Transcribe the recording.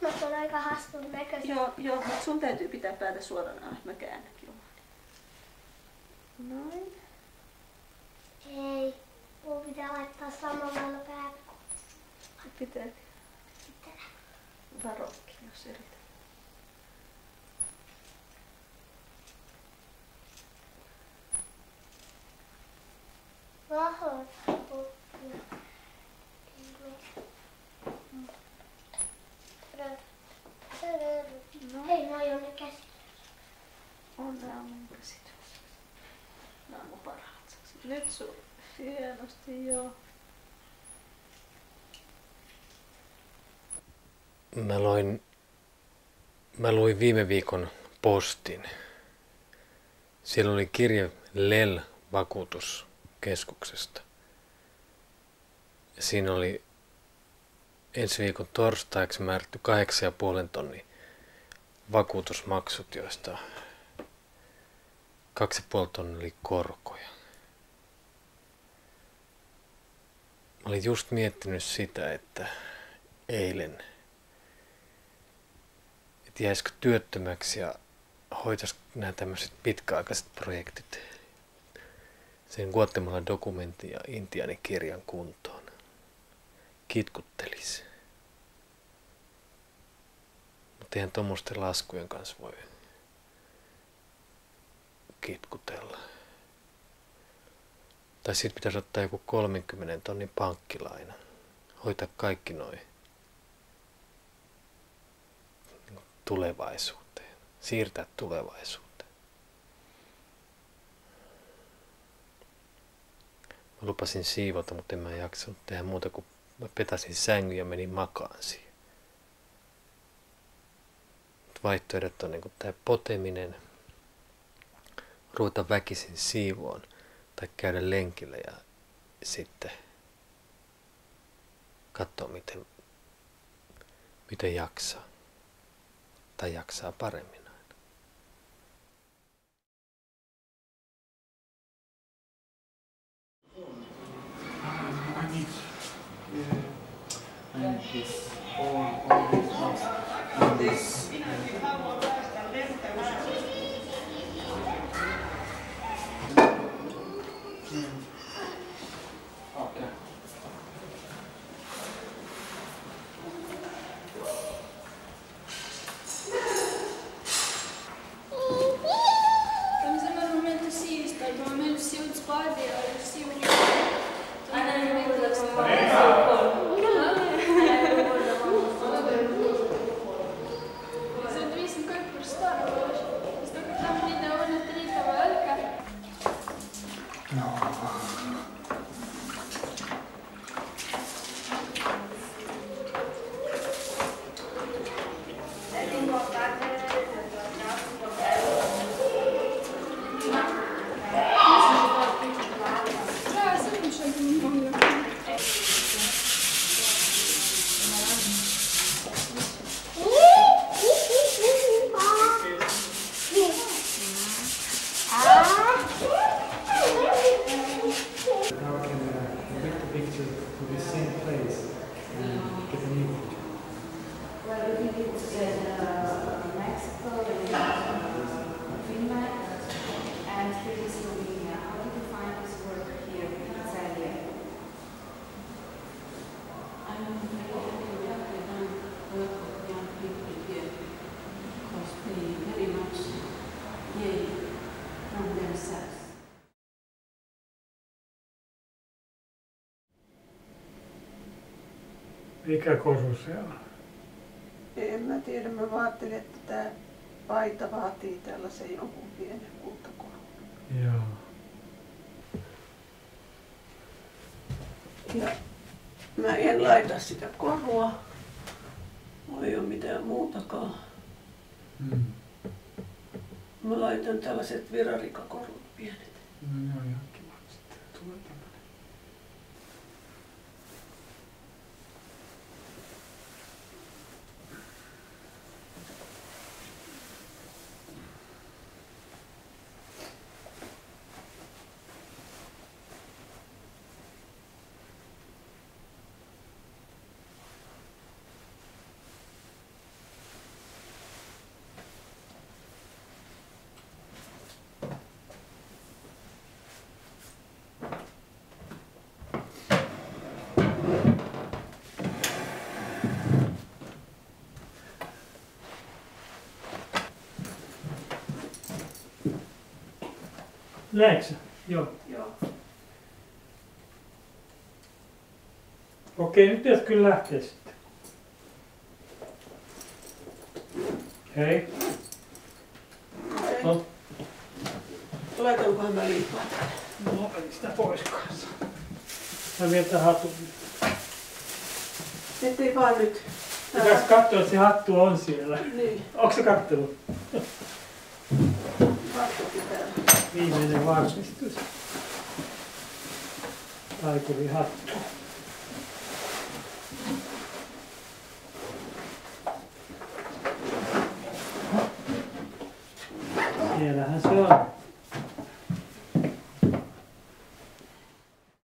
Mä oon aika hassun näköisiä. Joo, joo, mutta sun täytyy pitää päätä suorana. Mä käännäkin Noin. Ei. Mun pitää laittaa samalla lailla päätä. Pitää Pitää. varokki, jos yrität. Oho. Hei, noi on ne käsi. On käsitys. Nää on mun parhaat. Nyt sun hienosti joo. Mä loin, mä luin viime viikon postin. Siellä oli kirje LEL-vakuutuskeskuksesta. Ja siinä oli ensi viikon torstaiksi määrätty 8,5 tonni vakuutusmaksut, joista 2,5 tonni oli korkoja. Mä olin just miettinyt sitä, että eilen – että jäisikö työttömäksi ja hoitaisi nämä tämmöiset pitkäaikaiset projektit sen Guatemalan dokumentin ja Intiaanikirjan kuntoon. Kitkuttelisi. Mutta eihän tuommoisten laskujen kanssa voi kitkutella. Tai sitten pitäisi ottaa joku 30 tonnin pankkilaina. Hoitaa kaikki noin tulevaisuuteen, siirtää tulevaisuuteen. Mä lupasin siivota, mutta en mä jaksanut tehdä muuta kuin mä petasin sängyn ja menin makaan siihen. Vaihtoehdot on niin tämä poteminen, ruveta väkisin siivoon tai käydä lenkillä ja sitten katsoa miten, miten jaksaa tai jaksaa paremmin uh, I need this, and this. Ja, it's in Mexico, in uh, Finland, and here in Slovenia. How did you find this work here in Celje? I'm very happy we done work with young people here because they very much gain from themselves. Mikä koru se on? En mä tiedä, mä ajattelin, että tämä paita vaatii tällaisen jonkun pienen kultakorun. Joo. Ja mä en laita sitä korua. Mulla ei ole mitään muutakaan. Mm. Mä laitan tällaiset virarikakorut pienet. No Näetkö? Joo. Joo. Okei, nyt pitäisi kyllä lähteä sitten. Hei. No, Laitankohan mä liikaa tänne? no ei sitä pois kanssa. Mä vien tän hatun. Ettei vaan nyt. Pitäis katsoa, että se hattu on siellä. Niin, Onko se kattelut? Viimeinen varmistus. Taikuri hattu.